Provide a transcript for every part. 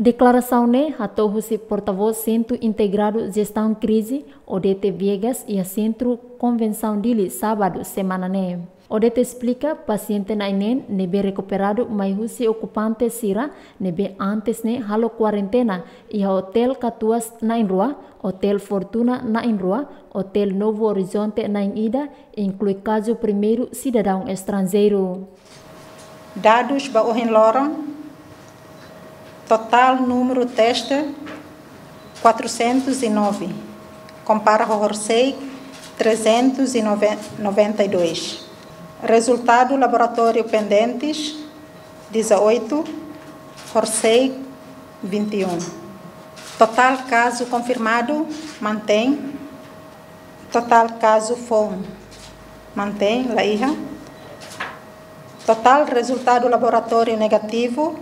Declaração ne hatou-se porta-voz Centro Integrado Gestão Crise, ODT Viegas e a Centro Convenção dele sábado semana ne. ODT explica paciente na inen nebe recuperado mas husi ocupante sira nebe antes ne halo quarentena e hotel Catuas na Inrua, Hotel Fortuna na Inrua, Hotel Novo Horizonte na Ida, inclui caso primeiro cidadão estrangeiro. Dados ba Lorong Total número teste 409. Compara com Horsey 392. Resultado laboratório pendentes 18. Horsey 21. Total caso confirmado mantém. Total caso FOM mantém, Laíra. Total resultado laboratório negativo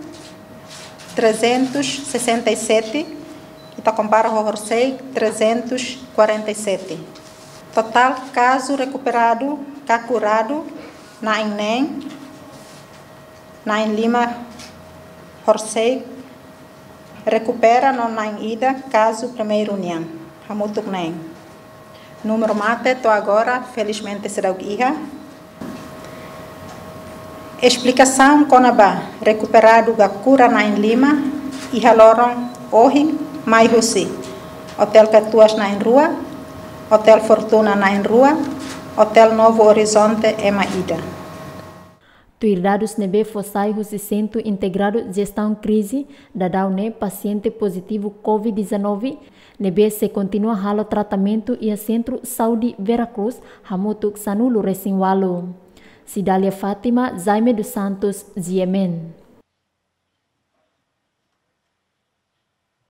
367 e com Horsey 347. Total caso recuperado, cá curado, na Inem, na Lima, Horsey, recupera no na ida, caso primeiro união. Hamutuk Número mate, to agora, felizmente será o guia. Explicação Conabá, recuperado da cura na Lima e haloron ohi mai husi. Hotel Catuas na Rua, Hotel Fortuna na Rua, Hotel Novo Horizonte e Maída. Tuirados nebe fossai husi centro integrado gestão crise da daune paciente positivo COVID-19 nebe se continua halo tratamento e a centro saúde Veracruz hamutuk sanulo resinwalo. Sidalia Fatima Zaime dos Santos Ziemen.